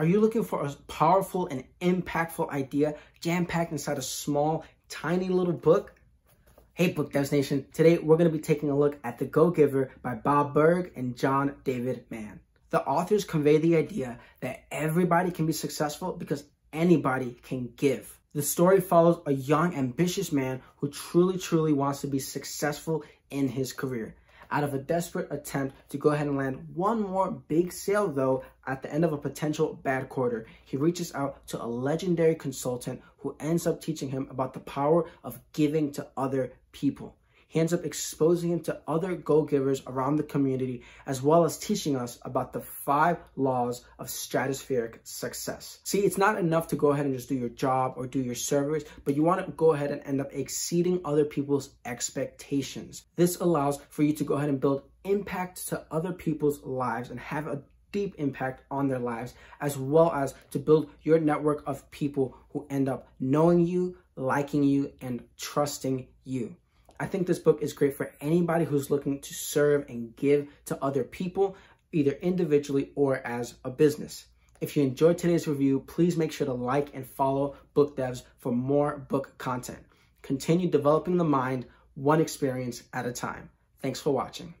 Are you looking for a powerful and impactful idea jam-packed inside a small, tiny little book? Hey Book Devs Nation, today we're going to be taking a look at The Go-Giver by Bob Burg and John David Mann. The authors convey the idea that everybody can be successful because anybody can give. The story follows a young, ambitious man who truly, truly wants to be successful in his career. Out of a desperate attempt to go ahead and land one more big sale, though, at the end of a potential bad quarter, he reaches out to a legendary consultant who ends up teaching him about the power of giving to other people. He ends up exposing him to other go-givers around the community, as well as teaching us about the five laws of stratospheric success. See, it's not enough to go ahead and just do your job or do your service, but you want to go ahead and end up exceeding other people's expectations. This allows for you to go ahead and build impact to other people's lives and have a deep impact on their lives, as well as to build your network of people who end up knowing you, liking you, and trusting you. I think this book is great for anybody who's looking to serve and give to other people, either individually or as a business. If you enjoyed today's review, please make sure to like and follow Book Devs for more book content. Continue developing the mind one experience at a time. Thanks for watching.